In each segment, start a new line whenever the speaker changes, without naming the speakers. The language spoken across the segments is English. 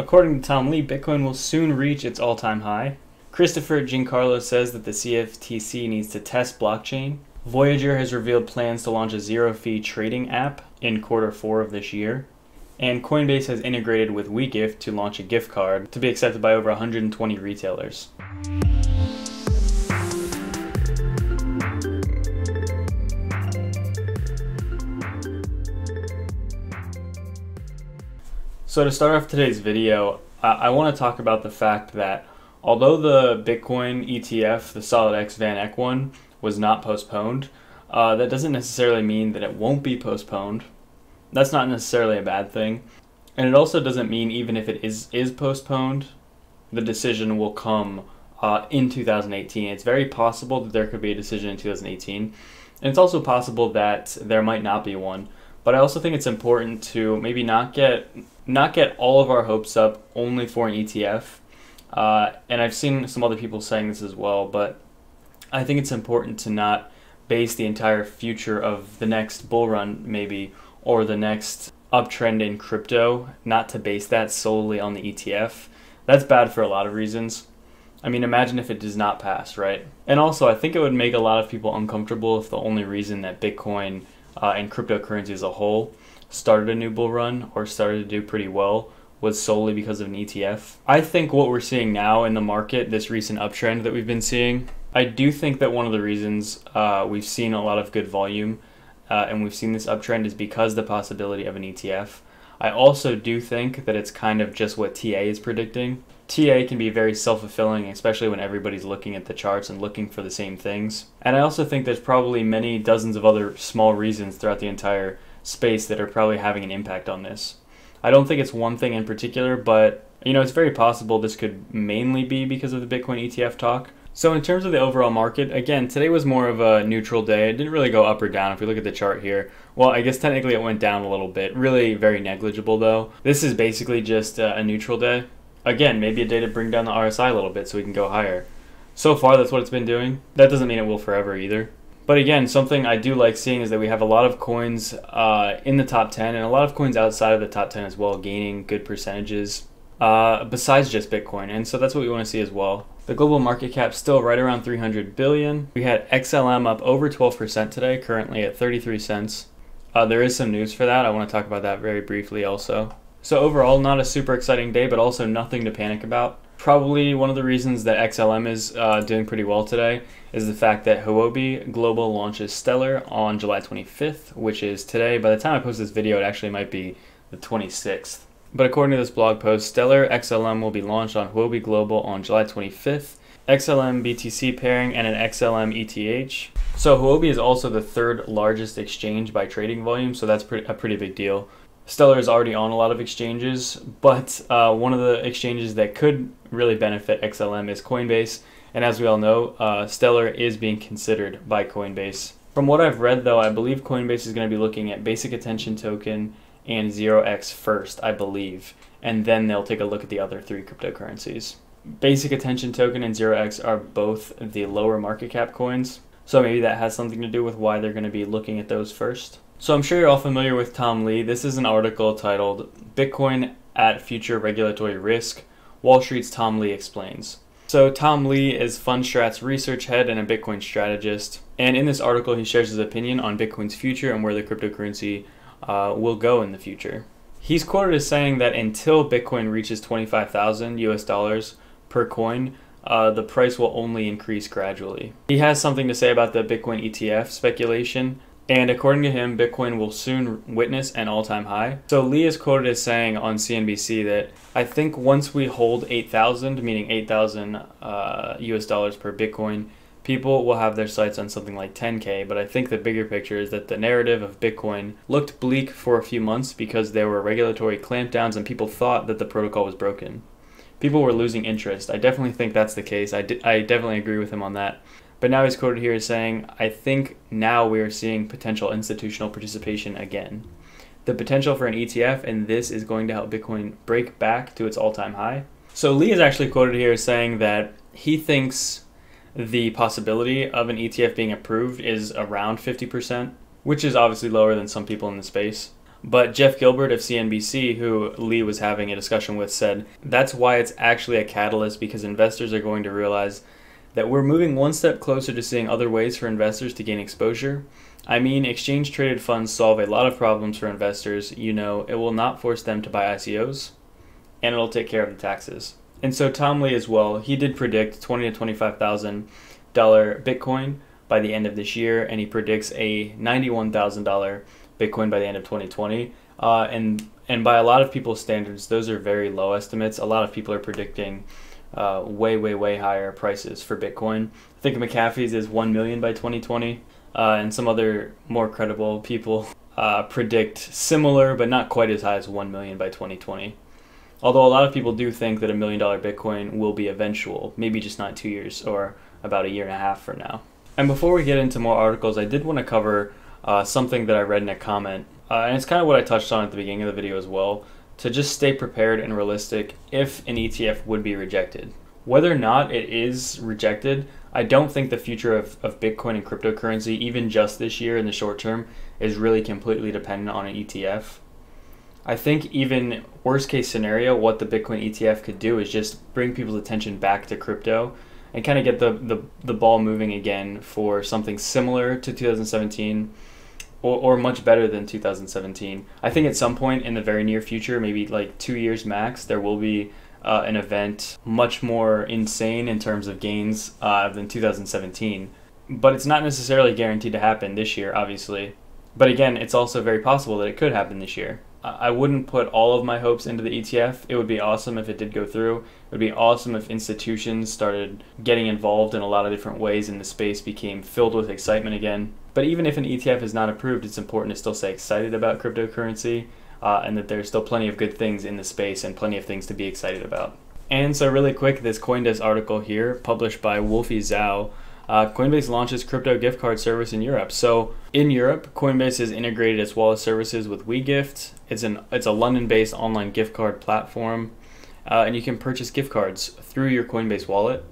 According to Tom Lee, Bitcoin will soon reach its all time high. Christopher Giancarlo says that the CFTC needs to test blockchain. Voyager has revealed plans to launch a zero fee trading app in quarter four of this year. And Coinbase has integrated with WeGift to launch a gift card to be accepted by over 120 retailers. So to start off today's video, I, want to talk about the fact that although the Bitcoin ETF, the SolidX Van Eck one, was not postponed, uh, that doesn't necessarily mean that it won't be postponed. That's not necessarily a bad thing. And it also doesn't mean even if it is, is postponed, the decision will come uh, in 2018. It's very possible that there could be a decision in 2018. And it's also possible that there might not be one. But I also think it's important to maybe not get not get all of our hopes up only for an ETF. Uh, and I've seen some other people saying this as well, but I think it's important to not base the entire future of the next bull run, maybe, or the next uptrend in crypto, not to base that solely on the ETF. That's bad for a lot of reasons. I mean, imagine if it does not pass, right? And also, I think it would make a lot of people uncomfortable if the only reason that Bitcoin uh, and cryptocurrency as a whole started a new bull run or started to do pretty well was solely because of an ETF. I think what we're seeing now in the market, this recent uptrend that we've been seeing, I do think that one of the reasons uh, we've seen a lot of good volume uh, and we've seen this uptrend is because the possibility of an ETF. I also do think that it's kind of just what TA is predicting. TA can be very self fulfilling, especially when everybody's looking at the charts and looking for the same things. And I also think there's probably many dozens of other small reasons throughout the entire space that are probably having an impact on this. I don't think it's one thing in particular, but you know, it's very possible this could mainly be because of the Bitcoin ETF talk. So in terms of the overall market, again, today was more of a neutral day. It didn't really go up or down if we look at the chart here. Well, I guess technically it went down a little bit. Really very negligible though. This is basically just uh, a neutral day. Again, maybe a day to bring down the RSI a little bit so we can go higher. So far, that's what it's been doing. That doesn't mean it will forever either. But again, something I do like seeing is that we have a lot of coins uh, in the top 10 and a lot of coins outside of the top 10 as well, gaining good percentages uh, besides just Bitcoin. And so that's what we want to see as well. The global market cap still right around 300 billion. We had XLM up over 12% today, currently at 33 cents. Uh, there is some news for that. I want to talk about that very briefly also. So overall, not a super exciting day, but also nothing to panic about. Probably one of the reasons that XLM is uh, doing pretty well today is the fact that Huobi Global launches Stellar on July 25th, which is today. By the time I post this video, it actually might be the 26th. But according to this blog post, Stellar XLM will be launched on Huobi Global on July 25th. XLM BTC pairing and an XLM ETH. So Huobi is also the third largest exchange by trading volume, so that's a pretty big deal. Stellar is already on a lot of exchanges, but uh, one of the exchanges that could really benefit XLM is Coinbase. And as we all know, uh, Stellar is being considered by Coinbase. From what I've read, though, I believe Coinbase is going to be looking at Basic Attention Token and 0x first, I believe, and then they'll take a look at the other three cryptocurrencies. Basic Attention Token and 0x are both the lower market cap coins, so maybe that has something to do with why they're going to be looking at those first. So I'm sure you're all familiar with Tom Lee. This is an article titled Bitcoin at Future Regulatory Risk. Wall Street's Tom Lee explains. So Tom Lee is Fundstrat's research head and a Bitcoin strategist. And in this article, he shares his opinion on Bitcoin's future and where the cryptocurrency uh, will go in the future. He's quoted as saying that until Bitcoin reaches 25,000 US dollars per coin, uh, the price will only increase gradually. He has something to say about the Bitcoin ETF speculation and according to him, Bitcoin will soon witness an all time high. So Lee is quoted as saying on CNBC that I think once we hold 8,000, meaning 8,000 uh, US dollars per Bitcoin, people will have their sights on something like 10K. But I think the bigger picture is that the narrative of Bitcoin looked bleak for a few months because there were regulatory clampdowns and people thought that the protocol was broken. People were losing interest. I definitely think that's the case. I, I definitely agree with him on that. But now he's quoted here as saying, I think now we are seeing potential institutional participation again. The potential for an ETF, and this is going to help Bitcoin break back to its all time high. So Lee is actually quoted here as saying that he thinks the possibility of an ETF being approved is around 50%, which is obviously lower than some people in the space. But Jeff Gilbert of CNBC, who Lee was having a discussion with, said that's why it's actually a catalyst because investors are going to realize that we're moving one step closer to seeing other ways for investors to gain exposure. I mean, exchange traded funds solve a lot of problems for investors. You know, it will not force them to buy ICOs, and it'll take care of the taxes. And so Tom Lee as well, he did predict twenty to twenty-five thousand dollar Bitcoin by the end of this year, and he predicts a ninety-one thousand dollar Bitcoin by the end of 2020. Uh, and and by a lot of people's standards, those are very low estimates. A lot of people are predicting uh, way, way, way higher prices for Bitcoin. I think McAfee's is 1 million by 2020, uh, and some other more credible people uh, predict similar, but not quite as high as 1 million by 2020. Although a lot of people do think that a million dollar Bitcoin will be eventual, maybe just not two years or about a year and a half from now. And before we get into more articles, I did want to cover uh, something that I read in a comment, uh, and it's kind of what I touched on at the beginning of the video as well, to just stay prepared and realistic if an ETF would be rejected. Whether or not it is rejected, I don't think the future of, of Bitcoin and cryptocurrency, even just this year in the short term, is really completely dependent on an ETF. I think even worst case scenario, what the Bitcoin ETF could do is just bring people's attention back to crypto and kind of get the, the, the ball moving again for something similar to 2017 or, or much better than 2017. I think at some point in the very near future, maybe like two years max, there will be uh, an event much more insane in terms of gains uh, than 2017. But it's not necessarily guaranteed to happen this year, obviously. But again, it's also very possible that it could happen this year. I wouldn't put all of my hopes into the ETF. It would be awesome if it did go through. It would be awesome if institutions started getting involved in a lot of different ways and the space became filled with excitement again. But even if an ETF is not approved, it's important to still stay excited about cryptocurrency uh, and that there's still plenty of good things in the space and plenty of things to be excited about. And so, really quick, this Coindesk article here, published by Wolfie Zhao, uh, Coinbase launches crypto gift card service in Europe. So in Europe, Coinbase has integrated its wallet services with WeGift. It's an it's a London-based online gift card platform, uh, and you can purchase gift cards through your Coinbase wallet.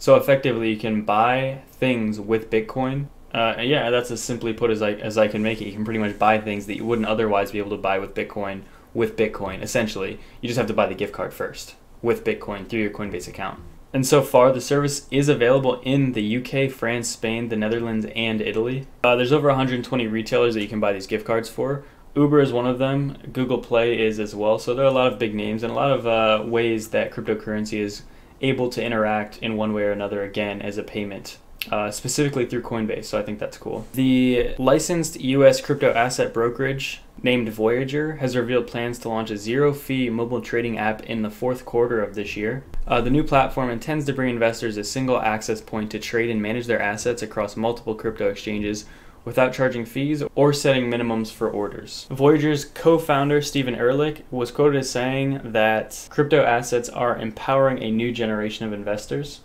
So effectively, you can buy things with Bitcoin. Uh, yeah, that's as simply put as I as I can make it. You can pretty much buy things that you wouldn't otherwise be able to buy with Bitcoin with Bitcoin. Essentially, you just have to buy the gift card first with Bitcoin through your Coinbase account. And so far, the service is available in the UK, France, Spain, the Netherlands, and Italy. Uh, there's over 120 retailers that you can buy these gift cards for. Uber is one of them. Google Play is as well. So there are a lot of big names and a lot of uh, ways that cryptocurrency is able to interact in one way or another again as a payment. Uh, specifically through Coinbase, so I think that's cool. The licensed US crypto asset brokerage named Voyager has revealed plans to launch a zero fee mobile trading app in the fourth quarter of this year. Uh, the new platform intends to bring investors a single access point to trade and manage their assets across multiple crypto exchanges without charging fees or setting minimums for orders. Voyager's co founder, Stephen Ehrlich, was quoted as saying that crypto assets are empowering a new generation of investors.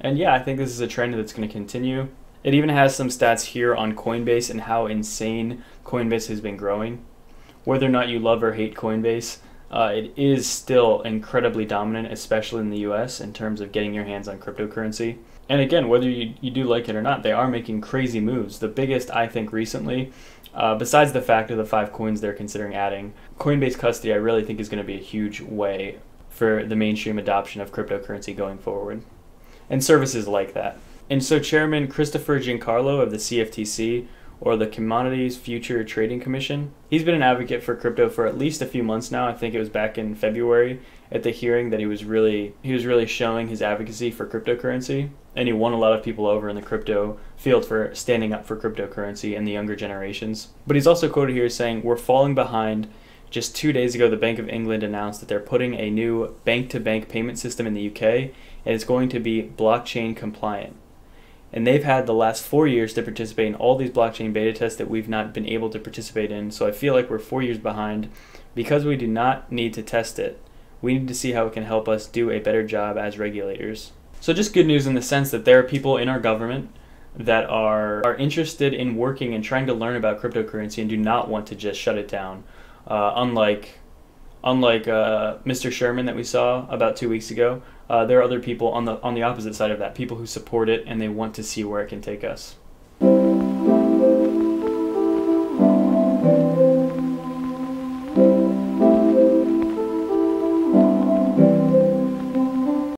And yeah, I think this is a trend that's going to continue. It even has some stats here on Coinbase and how insane Coinbase has been growing. Whether or not you love or hate Coinbase, uh, it is still incredibly dominant, especially in the US, in terms of getting your hands on cryptocurrency. And again, whether you, you do like it or not, they are making crazy moves. The biggest, I think, recently, uh, besides the fact of the five coins they're considering adding, Coinbase custody, I really think is going to be a huge way for the mainstream adoption of cryptocurrency going forward. And services like that. And so, Chairman Christopher Giancarlo of the CFTC or the Commodities Future Trading Commission. He's been an advocate for crypto for at least a few months now. I think it was back in February at the hearing that he was really he was really showing his advocacy for cryptocurrency and he won a lot of people over in the crypto field for standing up for cryptocurrency and the younger generations. But he's also quoted here saying, "We're falling behind." Just two days ago, the Bank of England announced that they're putting a new bank to bank payment system in the UK, and it's going to be blockchain compliant. And they've had the last four years to participate in all these blockchain beta tests that we've not been able to participate in. So I feel like we're four years behind. Because we do not need to test it, we need to see how it can help us do a better job as regulators. So just good news in the sense that there are people in our government that are, are interested in working and trying to learn about cryptocurrency and do not want to just shut it down. Uh, unlike unlike uh, Mr. Sherman that we saw about two weeks ago, uh, there are other people on the on the opposite side of that, people who support it and they want to see where it can take us.